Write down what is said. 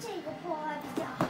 这个破坏比较好。